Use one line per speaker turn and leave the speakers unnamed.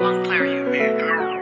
Long player you.